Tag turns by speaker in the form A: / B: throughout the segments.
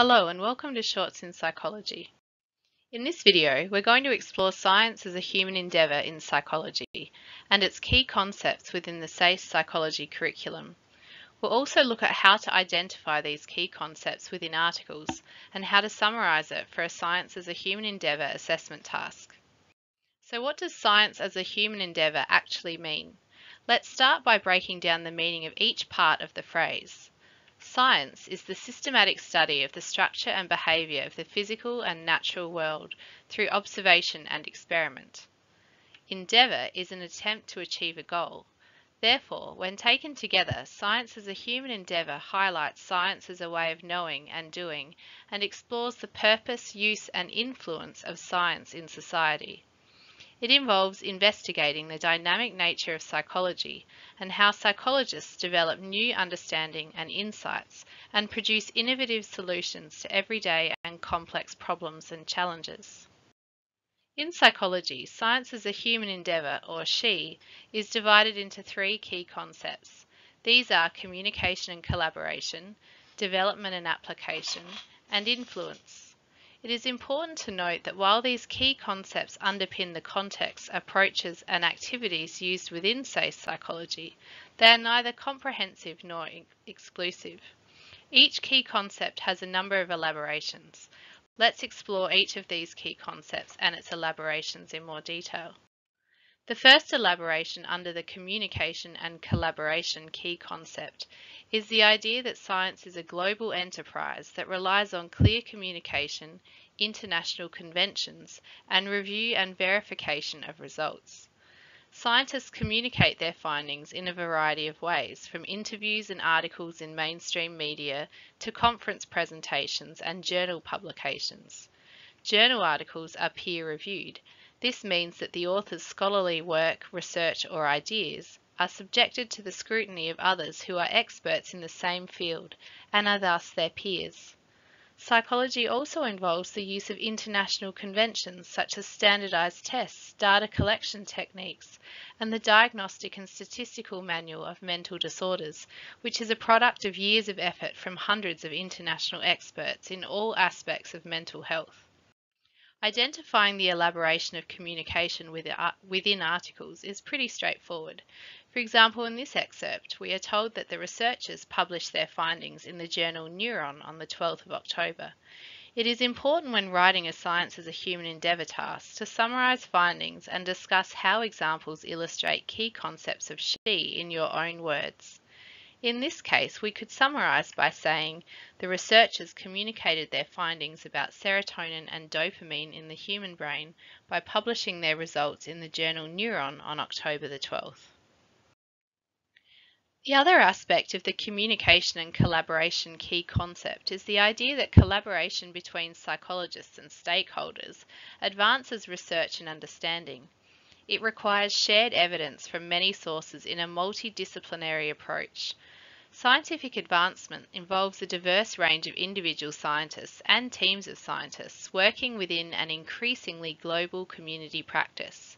A: Hello and welcome to Shorts in Psychology. In this video, we're going to explore science as a human endeavour in psychology and its key concepts within the SACE psychology curriculum. We'll also look at how to identify these key concepts within articles and how to summarise it for a science as a human endeavour assessment task. So what does science as a human endeavour actually mean? Let's start by breaking down the meaning of each part of the phrase. Science is the systematic study of the structure and behaviour of the physical and natural world through observation and experiment. Endeavour is an attempt to achieve a goal. Therefore, when taken together, science as a human endeavour highlights science as a way of knowing and doing and explores the purpose, use and influence of science in society. It involves investigating the dynamic nature of psychology and how psychologists develop new understanding and insights and produce innovative solutions to everyday and complex problems and challenges. In psychology, science as a human endeavour, or SHE, is divided into three key concepts. These are communication and collaboration, development and application, and influence. It is important to note that while these key concepts underpin the context, approaches and activities used within SACE psychology, they are neither comprehensive nor exclusive. Each key concept has a number of elaborations. Let's explore each of these key concepts and its elaborations in more detail. The first elaboration under the communication and collaboration key concept is the idea that science is a global enterprise that relies on clear communication, international conventions, and review and verification of results. Scientists communicate their findings in a variety of ways, from interviews and articles in mainstream media to conference presentations and journal publications. Journal articles are peer-reviewed this means that the author's scholarly work, research or ideas are subjected to the scrutiny of others who are experts in the same field and are thus their peers. Psychology also involves the use of international conventions such as standardized tests, data collection techniques, and the Diagnostic and Statistical Manual of Mental Disorders, which is a product of years of effort from hundreds of international experts in all aspects of mental health. Identifying the elaboration of communication within articles is pretty straightforward. For example, in this excerpt, we are told that the researchers published their findings in the journal Neuron on the 12th of October. It is important when writing a science as a human endeavour task to summarise findings and discuss how examples illustrate key concepts of SHE in your own words. In this case, we could summarise by saying the researchers communicated their findings about serotonin and dopamine in the human brain by publishing their results in the journal Neuron on October the 12th. The other aspect of the communication and collaboration key concept is the idea that collaboration between psychologists and stakeholders advances research and understanding. It requires shared evidence from many sources in a multidisciplinary approach. Scientific advancement involves a diverse range of individual scientists and teams of scientists working within an increasingly global community practice.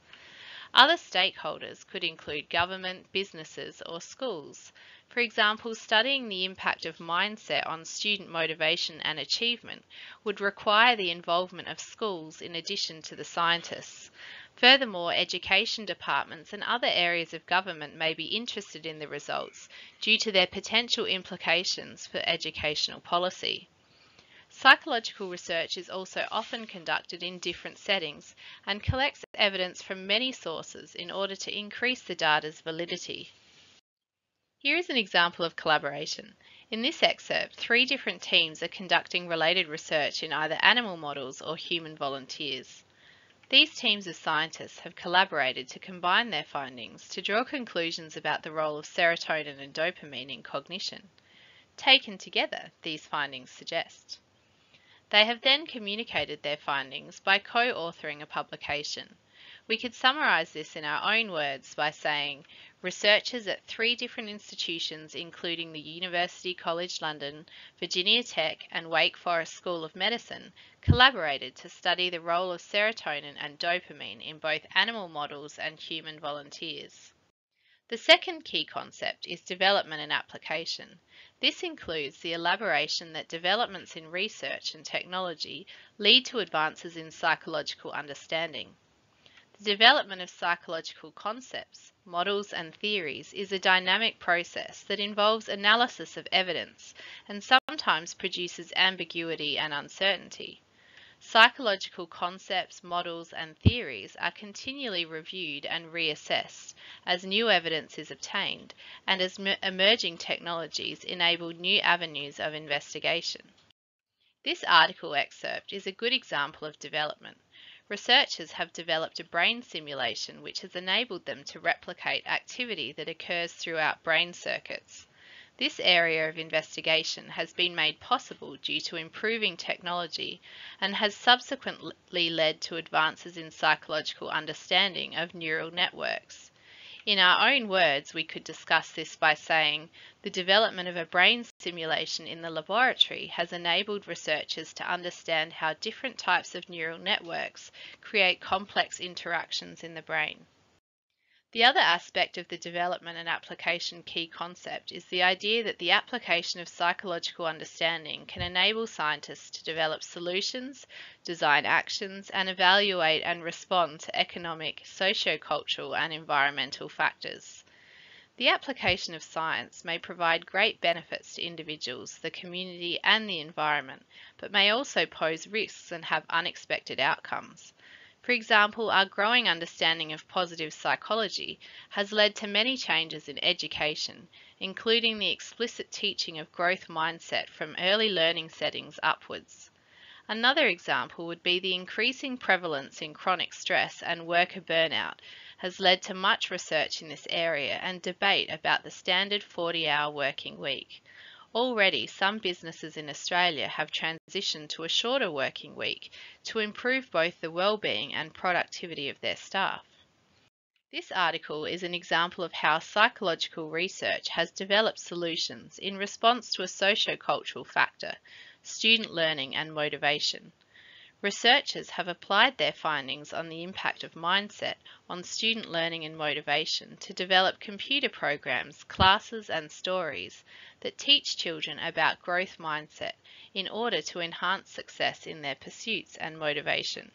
A: Other stakeholders could include government, businesses or schools. For example, studying the impact of mindset on student motivation and achievement would require the involvement of schools in addition to the scientists. Furthermore, education departments and other areas of government may be interested in the results due to their potential implications for educational policy. Psychological research is also often conducted in different settings and collects evidence from many sources in order to increase the data's validity. Here is an example of collaboration. In this excerpt, three different teams are conducting related research in either animal models or human volunteers. These teams of scientists have collaborated to combine their findings to draw conclusions about the role of serotonin and dopamine in cognition. Taken together, these findings suggest. They have then communicated their findings by co-authoring a publication. We could summarise this in our own words by saying researchers at three different institutions including the University College London, Virginia Tech and Wake Forest School of Medicine collaborated to study the role of serotonin and dopamine in both animal models and human volunteers. The second key concept is development and application. This includes the elaboration that developments in research and technology lead to advances in psychological understanding. The development of psychological concepts, models and theories is a dynamic process that involves analysis of evidence and sometimes produces ambiguity and uncertainty. Psychological concepts, models and theories are continually reviewed and reassessed as new evidence is obtained and as emerging technologies enable new avenues of investigation. This article excerpt is a good example of development. Researchers have developed a brain simulation which has enabled them to replicate activity that occurs throughout brain circuits. This area of investigation has been made possible due to improving technology and has subsequently led to advances in psychological understanding of neural networks. In our own words, we could discuss this by saying the development of a brain simulation in the laboratory has enabled researchers to understand how different types of neural networks create complex interactions in the brain. The other aspect of the development and application key concept is the idea that the application of psychological understanding can enable scientists to develop solutions, design actions, and evaluate and respond to economic, socio-cultural, and environmental factors. The application of science may provide great benefits to individuals, the community, and the environment, but may also pose risks and have unexpected outcomes. For example, our growing understanding of positive psychology has led to many changes in education, including the explicit teaching of growth mindset from early learning settings upwards. Another example would be the increasing prevalence in chronic stress and worker burnout has led to much research in this area and debate about the standard 40-hour working week. Already, some businesses in Australia have transitioned to a shorter working week to improve both the well-being and productivity of their staff. This article is an example of how psychological research has developed solutions in response to a socio-cultural factor, student learning and motivation. Researchers have applied their findings on the impact of mindset on student learning and motivation to develop computer programs, classes and stories that teach children about growth mindset in order to enhance success in their pursuits and motivation.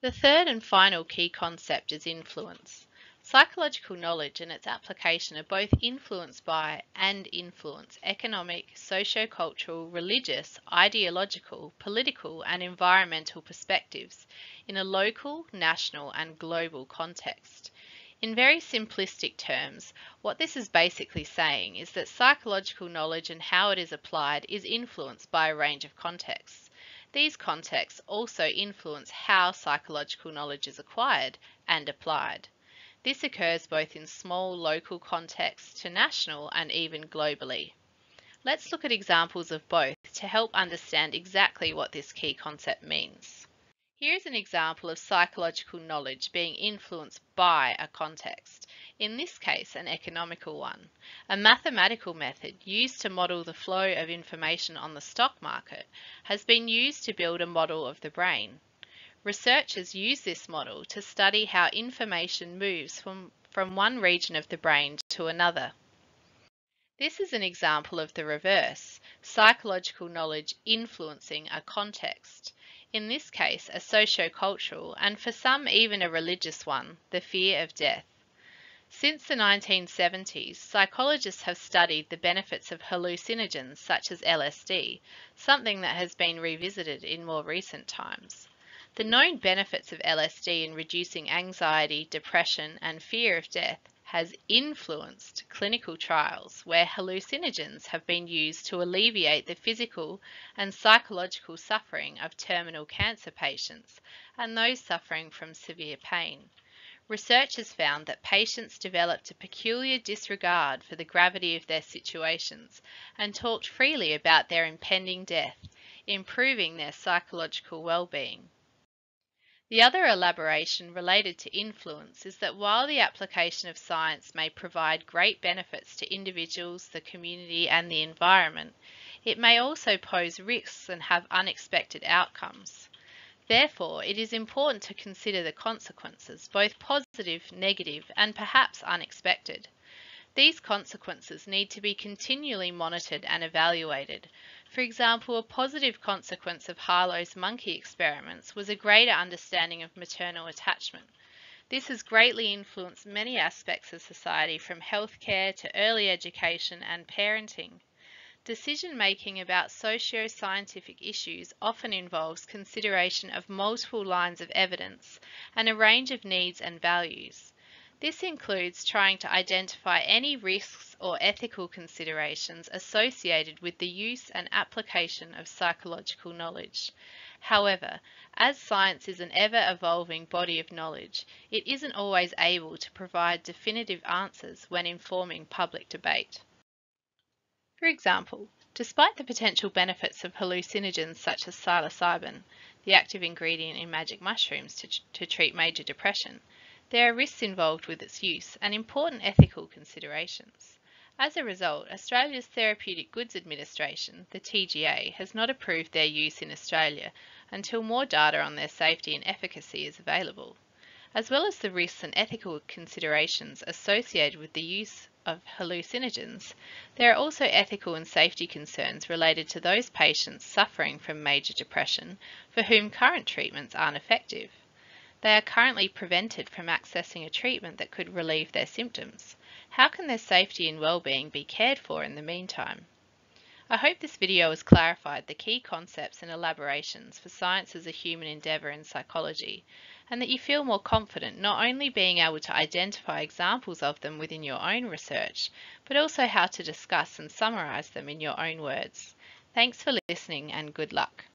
A: The third and final key concept is influence. Psychological knowledge and its application are both influenced by and influence economic, socio-cultural, religious, ideological, political and environmental perspectives in a local, national and global context. In very simplistic terms, what this is basically saying is that psychological knowledge and how it is applied is influenced by a range of contexts. These contexts also influence how psychological knowledge is acquired and applied. This occurs both in small local contexts to national and even globally. Let's look at examples of both to help understand exactly what this key concept means. Here is an example of psychological knowledge being influenced by a context, in this case an economical one. A mathematical method used to model the flow of information on the stock market has been used to build a model of the brain. Researchers use this model to study how information moves from, from one region of the brain to another. This is an example of the reverse, psychological knowledge influencing a context, in this case a socio-cultural and for some even a religious one, the fear of death. Since the 1970s, psychologists have studied the benefits of hallucinogens such as LSD, something that has been revisited in more recent times. The known benefits of LSD in reducing anxiety, depression, and fear of death has influenced clinical trials where hallucinogens have been used to alleviate the physical and psychological suffering of terminal cancer patients and those suffering from severe pain. Researchers found that patients developed a peculiar disregard for the gravity of their situations and talked freely about their impending death, improving their psychological well-being. The other elaboration related to influence is that while the application of science may provide great benefits to individuals, the community and the environment, it may also pose risks and have unexpected outcomes. Therefore, it is important to consider the consequences, both positive, negative, and perhaps unexpected. These consequences need to be continually monitored and evaluated. For example, a positive consequence of Harlow's monkey experiments was a greater understanding of maternal attachment. This has greatly influenced many aspects of society from healthcare to early education and parenting. Decision making about socio-scientific issues often involves consideration of multiple lines of evidence and a range of needs and values. This includes trying to identify any risks or ethical considerations associated with the use and application of psychological knowledge. However, as science is an ever-evolving body of knowledge, it isn't always able to provide definitive answers when informing public debate. For example, despite the potential benefits of hallucinogens such as psilocybin, the active ingredient in magic mushrooms to, to treat major depression, there are risks involved with its use and important ethical considerations. As a result, Australia's Therapeutic Goods Administration, the TGA, has not approved their use in Australia until more data on their safety and efficacy is available. As well as the risks and ethical considerations associated with the use of hallucinogens, there are also ethical and safety concerns related to those patients suffering from major depression for whom current treatments aren't effective. They are currently prevented from accessing a treatment that could relieve their symptoms. How can their safety and well-being be cared for in the meantime? I hope this video has clarified the key concepts and elaborations for science as a human endeavour in psychology, and that you feel more confident not only being able to identify examples of them within your own research, but also how to discuss and summarise them in your own words. Thanks for listening and good luck.